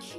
Hey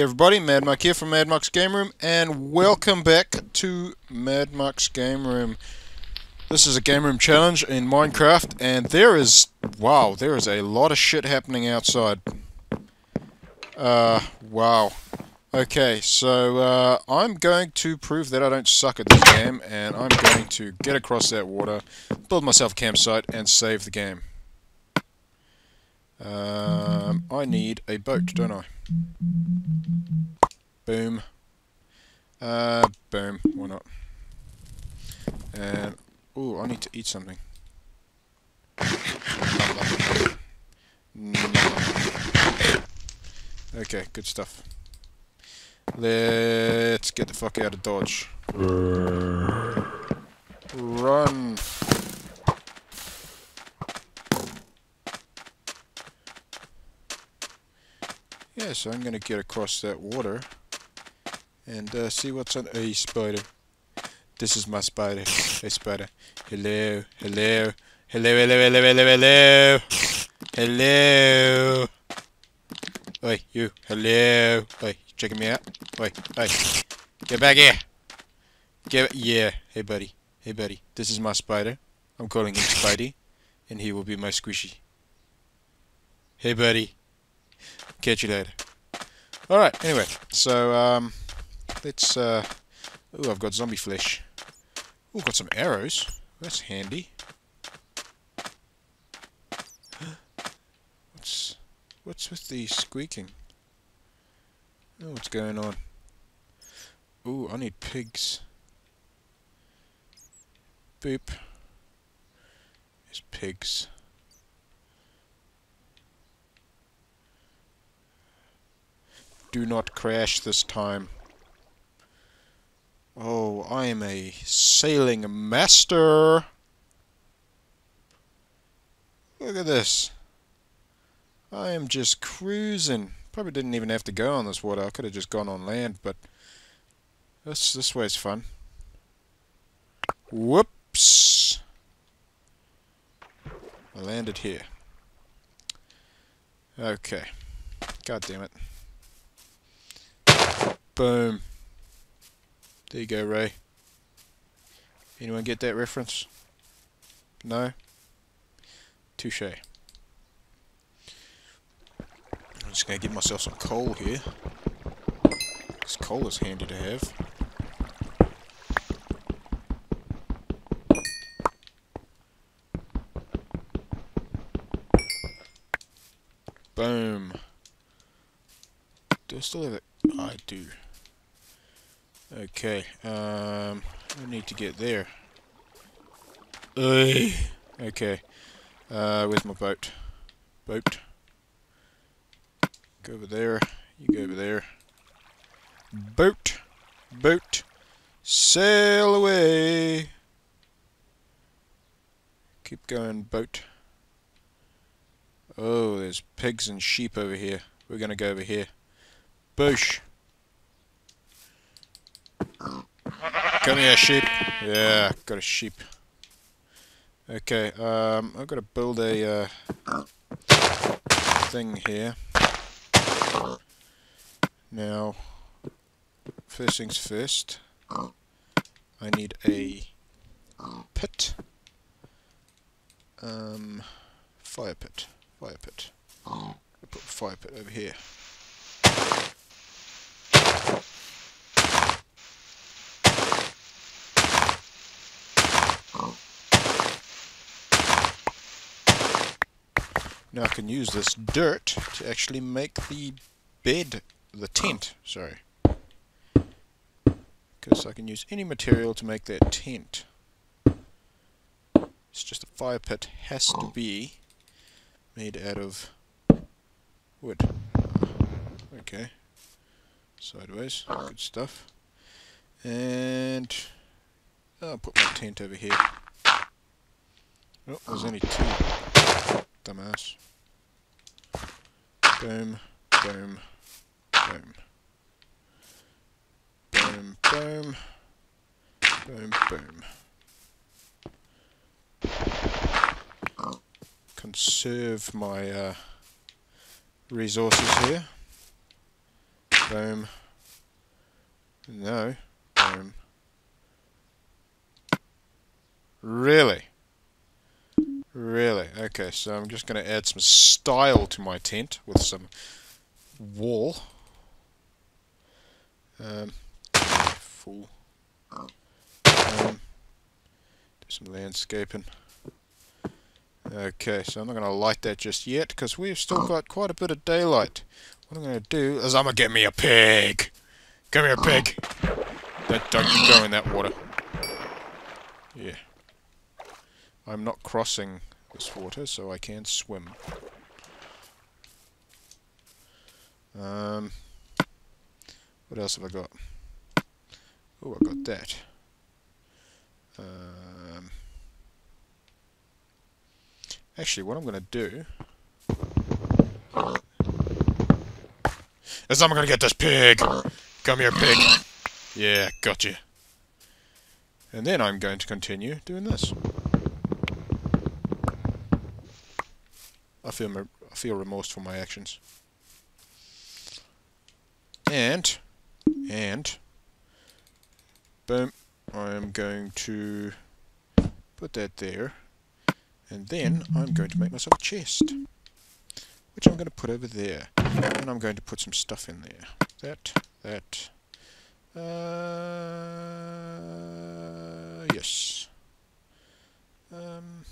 everybody, Madmuk here from Madmuk's Game Room, and welcome back to Madmuk's Game Room. This is a Game Room challenge in Minecraft, and there is, wow, there is a lot of shit happening outside. Uh, wow. Okay, so uh, I'm going to prove that I don't suck at this game, and I'm going to get across that water, build myself a campsite, and save the game. Um, I need a boat, don't I? Boom. Uh, boom. Why not? And, oh, I need to eat something. Okay, good stuff. Let's get the fuck out of Dodge. Run! Yeah, so I'm to get across that water and uh, see what's on a spider. This is my spider. Hey spider. Hello, hello, hello, hello, hello, hello, hello, hello. Oi, you. Hello. Oi, checking me out? Oi, oi. Get back here. Get yeah. Hey buddy. Hey buddy. This is my spider. I'm calling him Spidey, and he will be my squishy. Hey buddy. Catch you later. Alright, anyway, so, um, let's, uh, ooh, I've got zombie flesh. Ooh, got some arrows. That's handy. What's, what's with the squeaking? Oh, what's going on? Ooh, I need pigs. Boop. There's pigs. Do not crash this time. Oh, I am a sailing master. Look at this. I am just cruising. Probably didn't even have to go on this water. I could have just gone on land, but this this way's fun. Whoops. I landed here. Okay. God damn it. Boom. There you go, Ray. Anyone get that reference? No? Touche. I'm just going to give myself some coal here. This coal is handy to have. Boom. Do I still have it? I do. Okay, um, I need to get there. Ugh. Okay, uh, where's my boat? Boat. Go over there, you go over there. Boat! Boat! Sail away! Keep going, boat. Oh, there's pigs and sheep over here. We're gonna go over here. Bush! Come here, sheep. Yeah, got a sheep. Okay, um, I've got to build a uh, thing here. Now, first things first, I need a pit. Um, fire pit. Fire pit. I'll put fire pit over here. Now I can use this dirt to actually make the bed, the tent, sorry. Because I can use any material to make that tent. It's just a fire pit has to be made out of wood. Okay. Sideways, good stuff. And I'll put my tent over here. Oh, there's only two. Dumbass. Boom, boom, boom. Boom, boom. Boom, boom. Conserve my uh, resources here. Boom. No. Boom. Really? Really? Okay, so I'm just going to add some style to my tent with some wall. Um, full. Um, do some landscaping. Okay, so I'm not going to light that just yet because we've still got quite a bit of daylight. What I'm going to do is I'm going to get me a pig. Give me a pig. Don't, don't you go in that water. Yeah. I'm not crossing this water, so I can't swim. Um, what else have I got? Oh, I got that. Um, actually, what I'm going to do is I'm going to get this pig. Come here, pig. Yeah, gotcha. And then I'm going to continue doing this. I feel I feel remorse for my actions. And and boom, I am going to put that there. And then I'm going to make myself a chest. Which I'm going to put over there. And I'm going to put some stuff in there. That, that. Uh, yes. Um,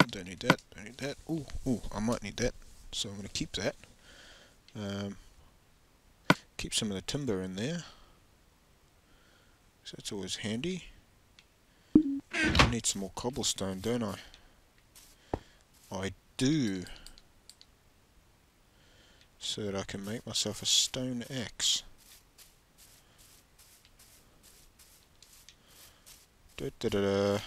I don't need that, don't need that. Ooh, ooh, I might need that. So I'm going to keep that. Um, keep some of the timber in there. So that's always handy. I need some more cobblestone, don't I? I do. So that I can make myself a stone axe. Da da da da.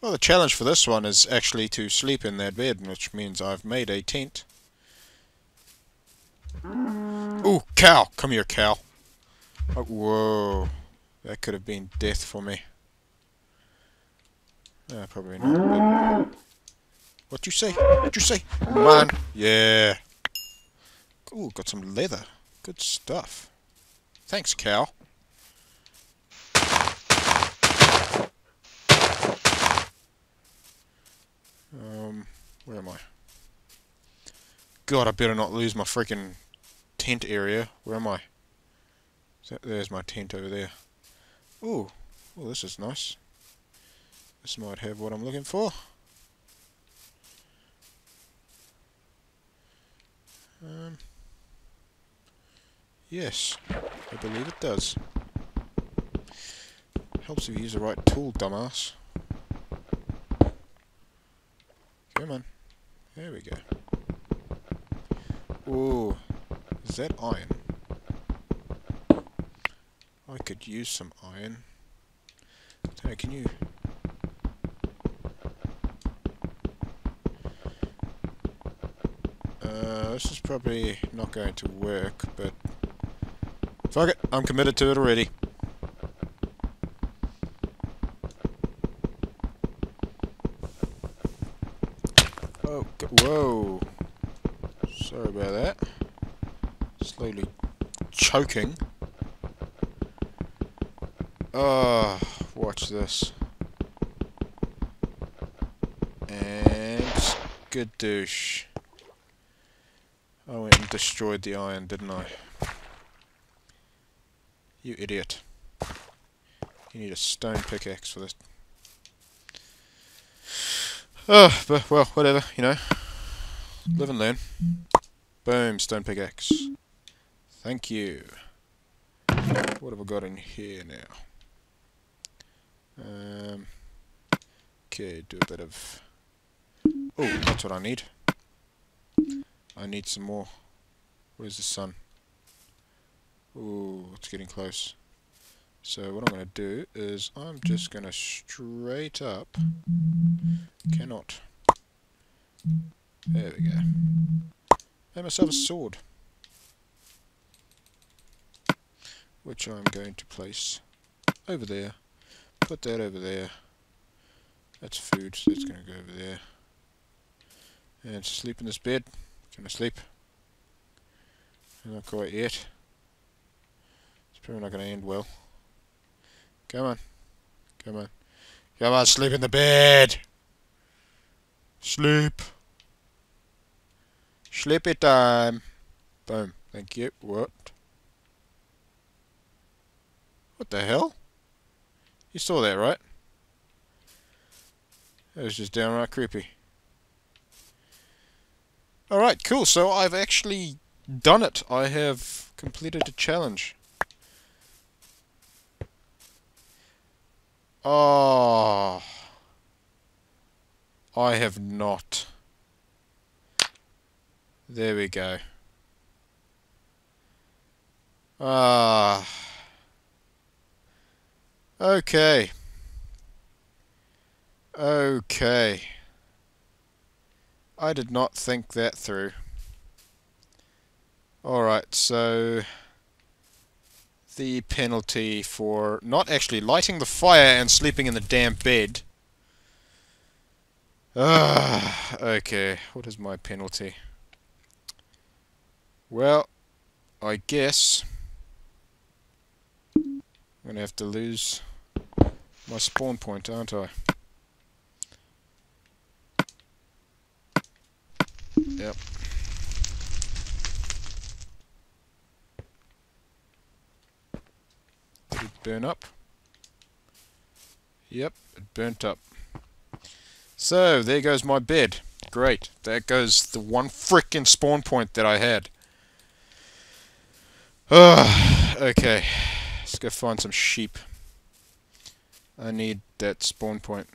Well, the challenge for this one is actually to sleep in that bed, which means I've made a tent. Ooh, cow! Come here, cow. Oh, whoa. That could have been death for me. Uh, probably not. What you say? What you say? Man. Yeah. Ooh, got some leather. Good stuff. Thanks, cow. Um, where am I? God, I better not lose my freaking tent area. Where am I? That, there's my tent over there. Ooh, oh, this is nice. This might have what I'm looking for. Um, yes, I believe it does. Helps if you use the right tool, dumbass. Come on. There we go. Ooh, is that iron? I could use some iron. Can you... Uh, this is probably not going to work, but... Fuck it, I'm committed to it already. Oh, whoa. Sorry about that. Slowly choking. Oh, watch this. And good douche. I went and destroyed the iron, didn't I? You idiot. You need a stone pickaxe for this. Oh, but, well, whatever, you know. Live and learn. Boom, stone pickaxe. Thank you. What have I got in here now? Um, okay, do a bit of... Oh, that's what I need. I need some more. Where's the sun? Ooh, it's getting close. So what I'm going to do is I'm just going to straight up, cannot, There we go. Made myself a sword. Which I'm going to place over there. Put that over there. That's food, so it's going to go over there. And sleep in this bed. Can I sleep? Not quite yet. It's probably not going to end well. Come on. Come on. Come on, sleep in the bed! Sleep! Sleepy time! Boom. Thank you. What? What the hell? You saw that, right? That was just downright creepy. Alright, cool. So I've actually done it. I have completed a challenge. Oh. I have not. There we go. Ah. Okay. Okay. I did not think that through. Alright, so the penalty for not actually lighting the fire and sleeping in the damp bed. Ah, okay. What is my penalty? Well, I guess I'm going to have to lose my spawn point, aren't I? Yep. Did it burn up? Yep, it burnt up. So, there goes my bed. Great. There goes the one frickin' spawn point that I had. Ugh, okay. Let's go find some sheep. I need that spawn point.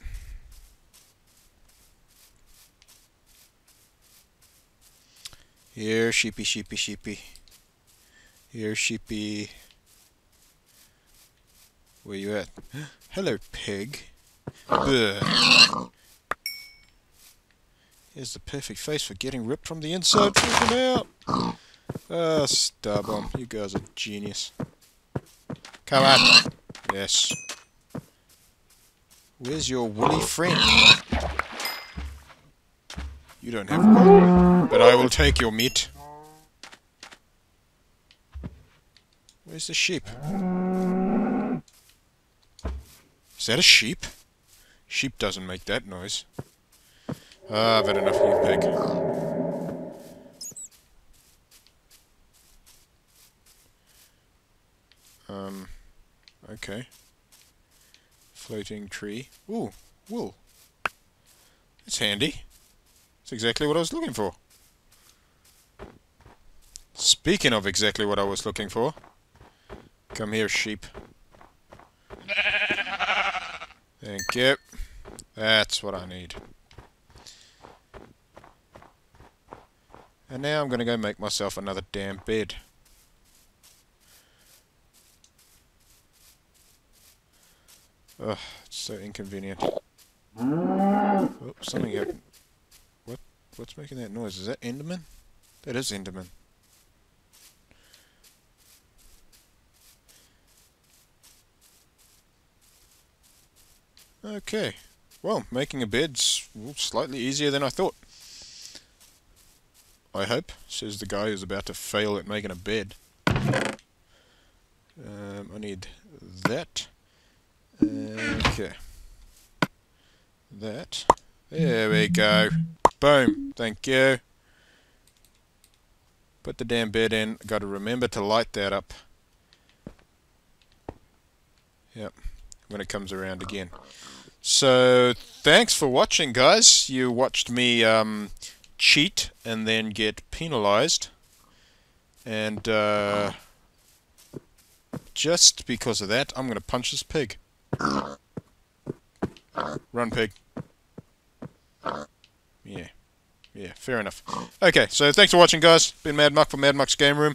Here, sheepy, sheepy, sheepy. Here, sheepy. Where you at? Hello, pig. Here's the perfect face for getting ripped from the inside, freaking out. Ah, oh, Starbomb, you guys are genius. Come on. Yes. Where's your woolly friend? You don't have one, but I will take your meat. Where's the sheep? Is that a sheep? Sheep doesn't make that noise. Ah, I've had enough of you, pig. Um, okay. Floating tree. Ooh, wool. It's handy. It's exactly what I was looking for. Speaking of exactly what I was looking for. Come here, sheep. Thank you. That's what I need. And now I'm going to go make myself another damn bed. Ugh, it's so inconvenient. Oh, something happened. What? What's making that noise? Is that Enderman? That is Enderman. Okay. Well, making a bed's slightly easier than I thought. I hope, says the guy who's about to fail at making a bed. Um, I need that. Okay. That. There we go. Boom. Thank you. Put the damn bed in. Got to remember to light that up. Yep. When it comes around again. So, thanks for watching, guys. You watched me um, cheat and then get penalized. And uh, just because of that, I'm going to punch this pig. Run, pig. Yeah. Yeah, fair enough. Okay, so thanks for watching, guys. Been Madmuk from Madmuk's Game Room.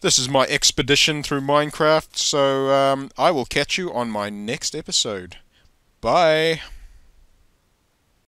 This is my expedition through Minecraft, so um, I will catch you on my next episode. Bye.